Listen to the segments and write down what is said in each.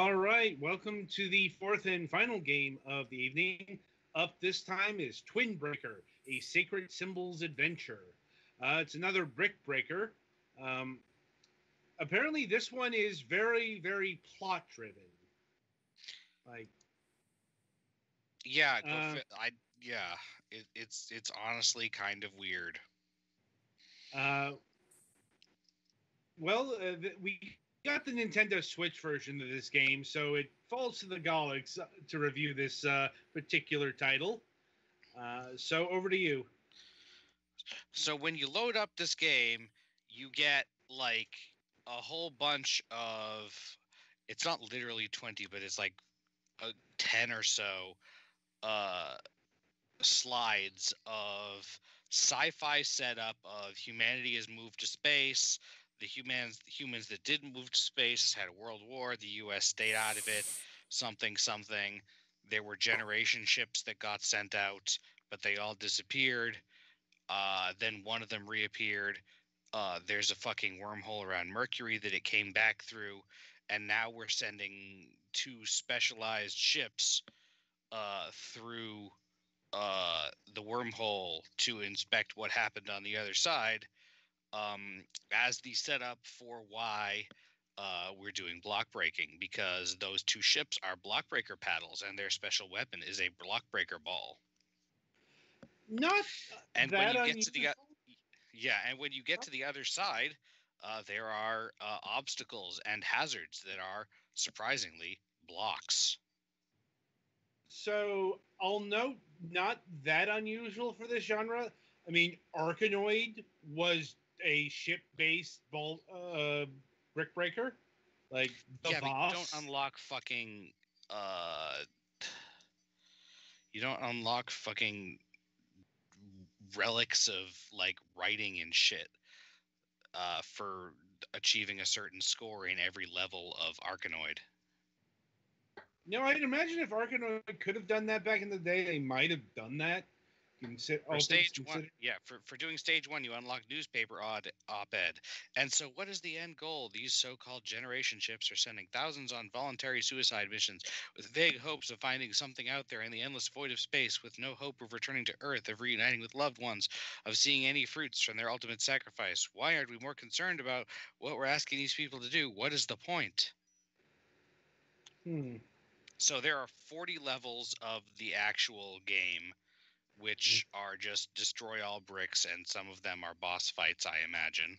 right, welcome to the fourth and final game of the evening. Up this time is Twin Breaker, a Sacred Symbols adventure. Uh, it's another brick breaker. Um, apparently, this one is very, very plot driven. Like, Yeah, go Uh, fi- I yeah, it, it's it's honestly kind of weird. uh, well, uh, we got the Nintendo Switch version of this game, so it falls to the Golux uh, to review this uh, particular title. Uh, so, over to you. So when you load up this game, you get like a whole bunch of it's not literally 20, but it's like uh, 10 or so uh slides of sci-fi setup of humanity has moved to space. The humans humans that didn't move to space had a world war, the US stayed out of it, something something. There were generation ships that got sent out, but they all disappeared. Uh, then one of them reappeared. Uh, there's a fucking wormhole around Mercury that it came back through, and now we're sending two specialized ships uh, through uh, the wormhole to inspect what happened on the other side. Um, as the setup for why uh, we're doing block breaking, because those two ships are block breaker paddles, and their special weapon is a block breaker ball. Not And that when you get to the. Yeah, and when you get to the other side, uh, there are uh, obstacles and hazards that are surprisingly blocks. So I'll note, not that unusual for this genre. I mean, Arkanoid was a ship-based ball uh, brick breaker, like the yeah, but you don't unlock fucking. Uh, you don't unlock fucking relics of like writing and shit uh, for achieving a certain score in every level of Arkanoid. no, I'd imagine if Arkanoid could have done that back in the day, they might have done that. Consi- all For stage one, yeah, for, for doing stage one, you unlock newspaper odd op-ed. And so, what is the end goal? These so-called generation ships are sending thousands on voluntary suicide missions with vague hopes of finding something out there in the endless void of space, with no hope of returning to Earth, of reuniting with loved ones, of seeing any fruits from their ultimate sacrifice. Why aren't we more concerned about what we're asking these people to do? What is the point? Hmm. So there are 40 levels of the actual game, which are just destroy all bricks, and some of them are boss fights, I imagine.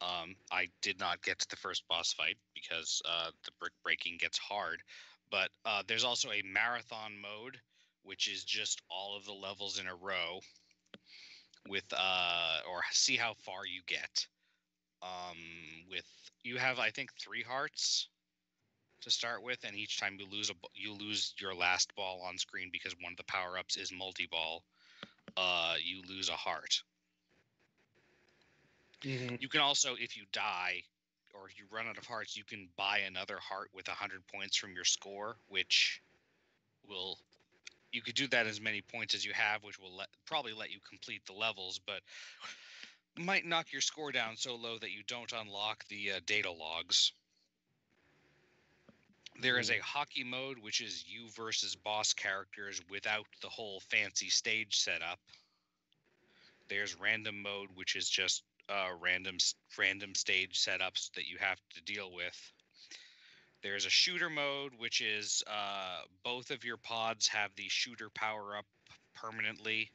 Um, I did not get to the first boss fight because uh, the brick breaking gets hard, but uh, there's also a marathon mode, which is just all of the levels in a row, with uh, or see how far you get. Um, with you have, I think, three hearts to start with, and each time you lose a you lose your last ball on screen because one of the power ups is multi ball. Uh, you lose a heart. Mhm. You can also, if you die or you run out of hearts, you can buy another heart with hundred points from your score, which will you could do that as many points as you have, which will let probably let you complete the levels, but might knock your score down so low that you don't unlock the uh, data logs. There is a hockey mode, which is you versus boss characters without the whole fancy stage setup. There's random mode, which is just uh, random random stage setups that you have to deal with. There's a shooter mode, which is uh, both of your pods have the shooter power up permanently,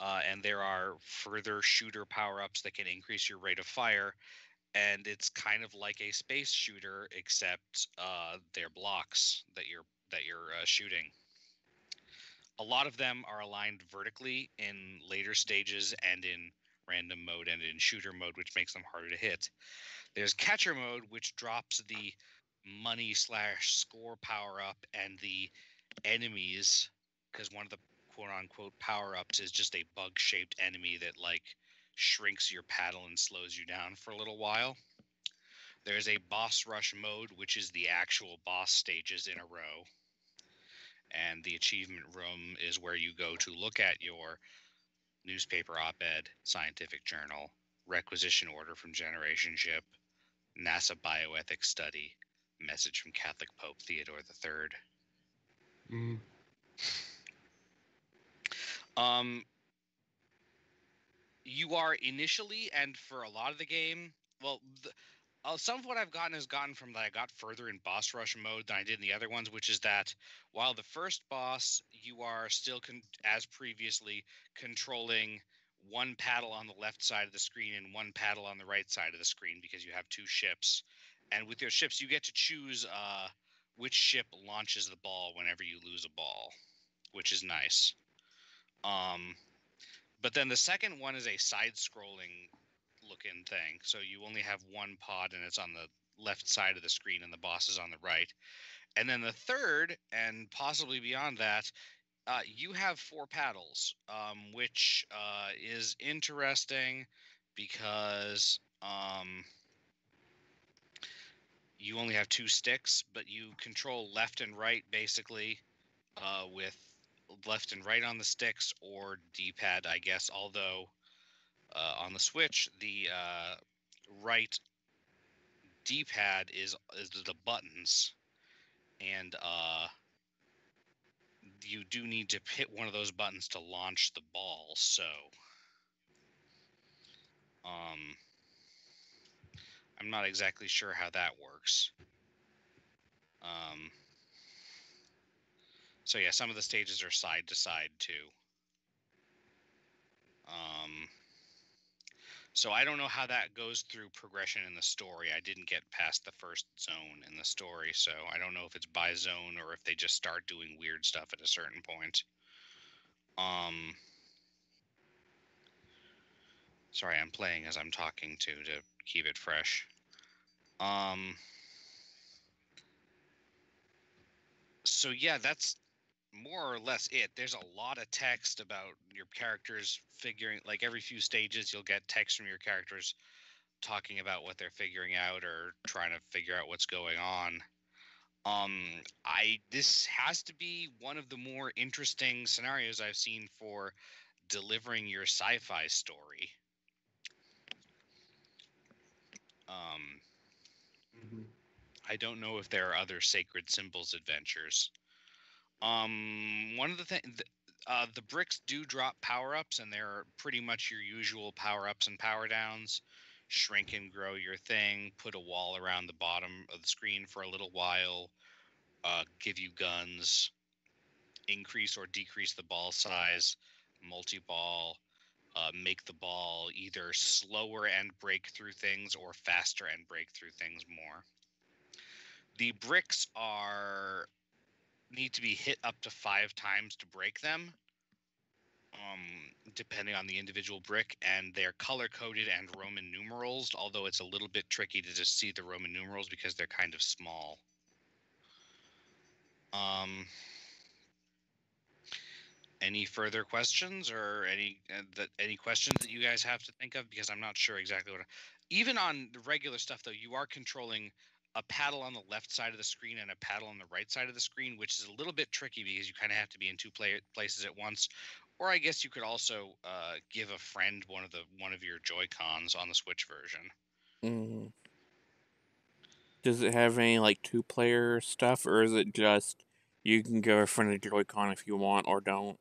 uh, and there are further shooter power ups that can increase your rate of fire. And it's kind of like a space shooter, except uh, they're blocks that you're that you're uh, shooting. A lot of them are aligned vertically in later stages and in random mode and in shooter mode, which makes them harder to hit. There's catcher mode, which drops the money slash score power up and the enemies, because one of the quote unquote power ups is just a bug shaped enemy that like shrinks your paddle and slows you down for a little while. There's a boss rush mode, which is the actual boss stages in a row. And the achievement room is where you go to look at your newspaper op ed, scientific journal, requisition order from Generation Ship, NASA bioethics study, Message from Catholic Pope Theodore III. Mm. Um, you are initially and for a lot of the game. Well, the, uh, some of what I've gotten has gotten from that I got further in boss rush mode than I did in the other ones, which is that while the first boss you are still con- as previously controlling one paddle on the left side of the screen and one paddle on the right side of the screen because you have two ships, and with your ships you get to choose uh, which ship launches the ball whenever you lose a ball, which is nice. Um, but then the second one is a side-scrolling looking thing. So you only have one pod and it's on the left side of the screen and the boss is on the right. And then the third, and possibly beyond that, uh, you have four paddles, um, which uh, is interesting because um, you only have two sticks, but you control left and right basically uh, with left and right on the sticks or D-pad, I guess. Although uh, on the Switch, the uh, right D-pad is is the buttons, and uh, you do need to hit one of those buttons to launch the ball. So, um, I'm not exactly sure how that works. Um, so yeah, some of the stages are side to side too. Um, so I don't know how that goes through progression in the story. I didn't get past the first zone in the story, so I don't know if it's by zone or if they just start doing weird stuff at a certain point. Um Sorry, I'm playing as I'm talking to to keep it fresh. Um So yeah, that's more or less it. There's a lot of text about your characters figuring like every few stages you'll get text from your characters talking about what they're figuring out or trying to figure out what's going on. Um I this has to be one of the more interesting scenarios I've seen for delivering your sci-fi story. Um Mhm. I don't know if there are other sacred symbols adventures. Um, one of the things, uh, the bricks do drop power ups, and they're pretty much your usual power ups and power downs. Shrink and grow your thing. Put a wall around the bottom of the screen for a little while. Uh, give you guns. Increase or decrease the ball size. Multi ball. Uh, make the ball either slower and break through things or faster and break through things more. The bricks are need to be hit up to five times to break them, um, depending on the individual brick, and they're color coded and Roman numerals. Although it's a little bit tricky to just see the Roman numerals because they're kind of small. Um, any further questions or any uh, that any questions that you guys have to think of because I'm not sure exactly what. I, Even on the regular stuff though, you are controlling a paddle on the left side of the screen and a paddle on the right side of the screen, which is a little bit tricky because you kind of have to be in two play- places at once. Or I guess you could also uh, give a friend one of the one of your Joy Cons on the Switch version. Mm. Does it have any like two player stuff, or is it just you can give a friend a Joy-Con if you want or don't?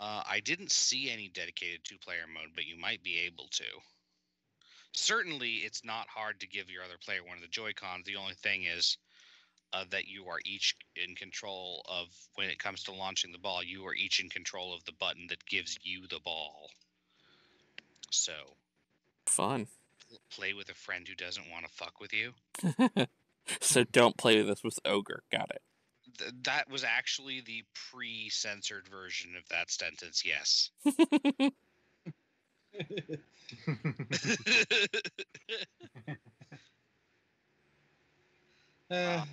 Uh, I didn't see any dedicated two player mode, but you might be able to. Certainly, it's not hard to give your other player one of the Joy Cons. The only thing is uh, that you are each in control of, when it comes to launching the ball, you are each in control of the button that gives you the ball. So, Fun. play with a friend who doesn't want to fuck with you. so don't play this with Ogre. Got it. Th- that was actually the pre censored version of that sentence, yes. Uh,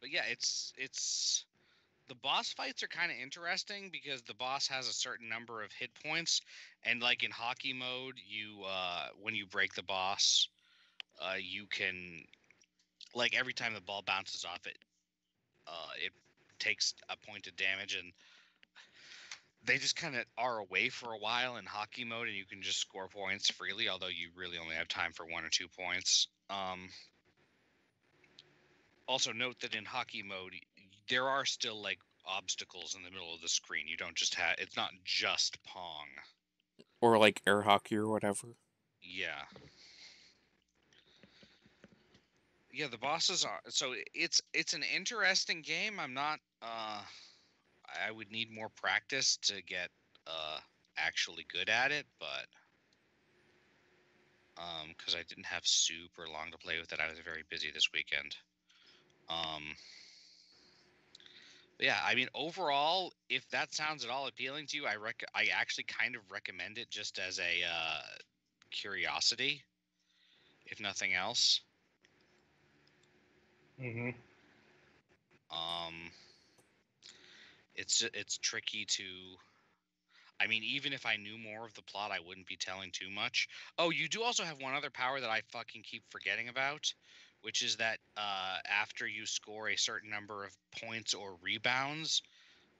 but yeah, it's it's the boss fights are kind of interesting because the boss has a certain number of hit points, and like in hockey mode, you uh, when you break the boss, uh, you can like every time the ball bounces off it, uh, it takes a point of damage, and they just kind of are away for a while in hockey mode, and you can just score points freely. Although you really only have time for one or two points. Um, Also, note that in hockey mode, there are still like obstacles in the middle of the screen. You don't just have. It's not just Pong. Or like air hockey or whatever. Yeah. Yeah, the bosses are so it's it's an interesting game. I'm not uh I would need more practice to get uh actually good at it, but um cuz I didn't have super long to play with it. I was very busy this weekend. Um yeah, I mean overall, if that sounds at all appealing to you, I rec- I actually kind of recommend it just as a uh curiosity, if nothing else. Mm-hmm. Um, it's it's tricky to. I mean, even if I knew more of the plot, I wouldn't be telling too much. Oh, you do also have one other power that I fucking keep forgetting about, which is that uh, after you score a certain number of points or rebounds,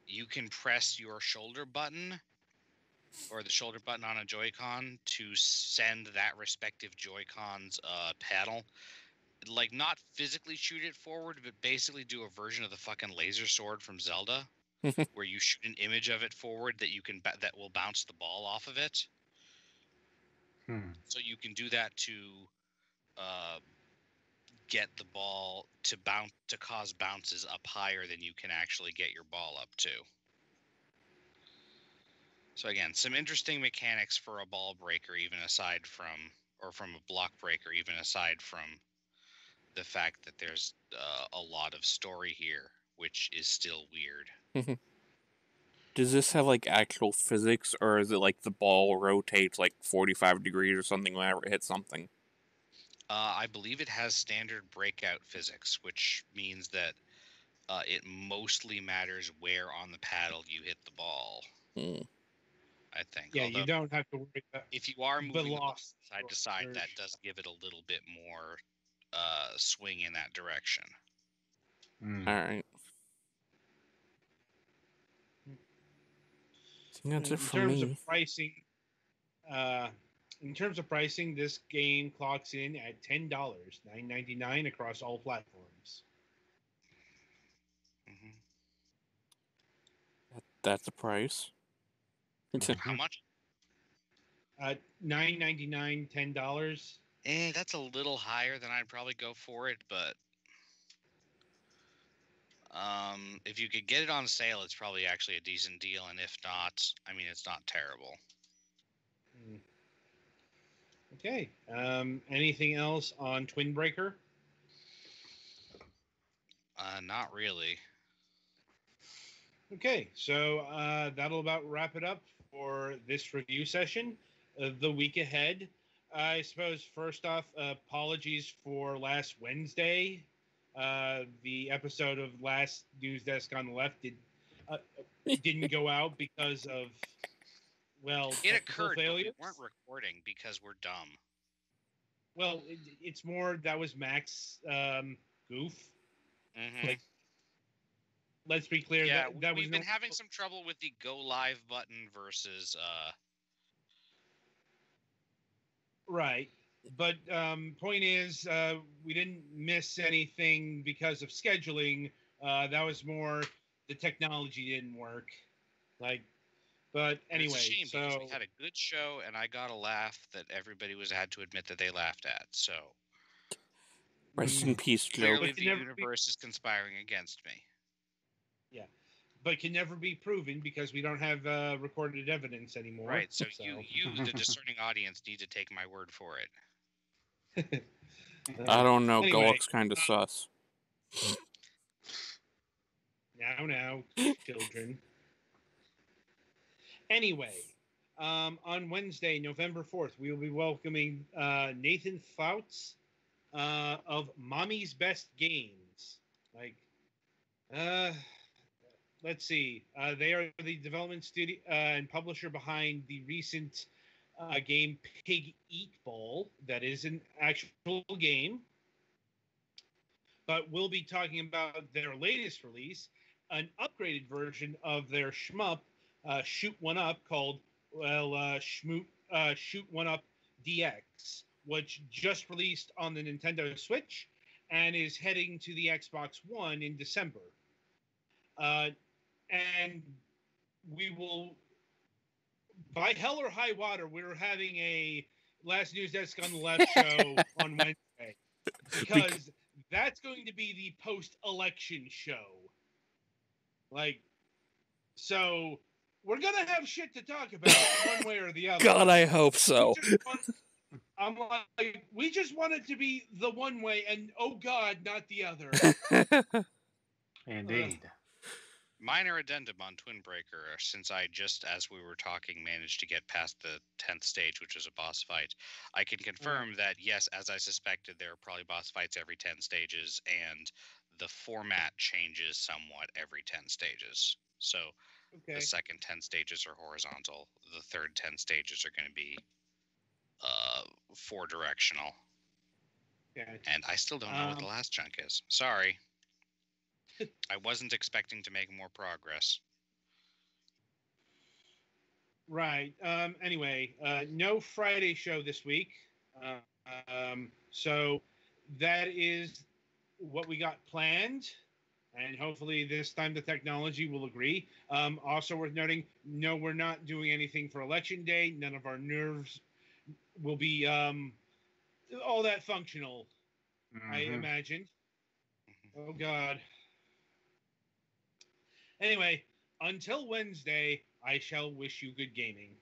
you can press your shoulder button or the shoulder button on a Joy-Con to send that respective Joy-Con's uh, paddle like not physically shoot it forward, but basically do a version of the fucking laser sword from Zelda, where you shoot an image of it forward that you can that will bounce the ball off of it. Hmm. So you can do that to uh, get the ball to bounce to cause bounces up higher than you can actually get your ball up to. So again, some interesting mechanics for a ball breaker, even aside from or from a block breaker, even aside from the fact that there's uh, a lot of story here, which is still weird. Does this have like actual physics, or is it like the ball rotates like 45 degrees or something whenever it hits something? Uh, I believe it has standard breakout physics, which means that uh, it mostly matters where on the paddle you hit the ball. Hmm. I think. Yeah, Although you don't have to worry about if you are moving the ball velocity side to side, that does give it a little bit more uh, swing in that direction. Hmm. All right. I think that's in it for terms me. of pricing, uh, in terms of pricing, this game clocks in at ten dollars, nine ninety nine across all platforms. hmm That, that's the price. How much? Uh, nine ninety nine, ten dollars. Eh, that's a little higher than I'd probably go for it, but um, if you could get it on sale, it's probably actually a decent deal. And if not, I mean, it's not terrible. Hmm. Okay. Um, anything else on Twin Breaker? Uh, not really. Okay, so uh, that'll about wrap it up for this review session. Uh, the week ahead, I suppose. First off, apologies for last Wednesday. Uh, the episode of last news desk on the left did uh, didn't go out because of well, It technical occurred, but we weren't recording because we're dumb. Well, it, it's more that was Max um, goof. Mhm. Like, Let's be clear. yeah, that, we- that was we've been no- having some trouble with the go live button versus uh, Right. But um, point is, uh, we didn't miss anything because of scheduling. Uh, that was more the technology didn't work. Like, but It's a anyway, shame because so we had a good show and I got a laugh that everybody was had to admit that they laughed at. So Rest in peace, Joe. clearly the you never be- universe is conspiring against me. Yeah, but can never be proven because we don't have uh, recorded evidence anymore. Right. So, you, you, the discerning audience, need to take my word for it. I don't know. Anyway, Golux's kind of sus. Now, now, children. Anyway, um, on Wednesday, November 4th, we will be welcoming uh, Nathan Fouts uh, of Mommy's Best Games. Like, uh, let's see. Uh, they are the development studio uh, and publisher behind the recent uh, game Pig Eat Ball. That is an actual game. But we'll be talking about their latest release, an upgraded version of their shmup, uh, Shoot One Up, called well, uh, Shmoot, uh, Shoot One Up DX, which just released on the Nintendo Switch and is heading to the Xbox One in December. Uh, and we will, by hell or high water, we're having a last news desk on the left show on Wednesday because that's going to be the post-election show. Like, so we're gonna have shit to talk about one way or the other. God, I hope so. Want- I'm like, we just want it to be the one way, and oh God, not the other. Indeed. Minor addendum on Twin Breaker, since I just, as we were talking, managed to get past the 10th stage, which was a boss fight. I can confirm that, yes, as I suspected, there are probably boss fights every 10 stages, and the format changes somewhat every 10 stages. So Okay. the second 10 stages are horizontal, the third 10 stages are going to be uh, four directional. Okay. And I still don't know what the Um, last chunk is. Sorry. I wasn't expecting to make more progress. Right. Um, anyway, uh, no Friday show this week. Uh, um, so that is what we got planned. And hopefully this time the technology will agree. Um, also worth noting, no, we're not doing anything for election day. None of our nerves will be um, all that functional, I Mhm. imagined. Oh God. Anyway, until Wednesday, I shall wish you good gaming.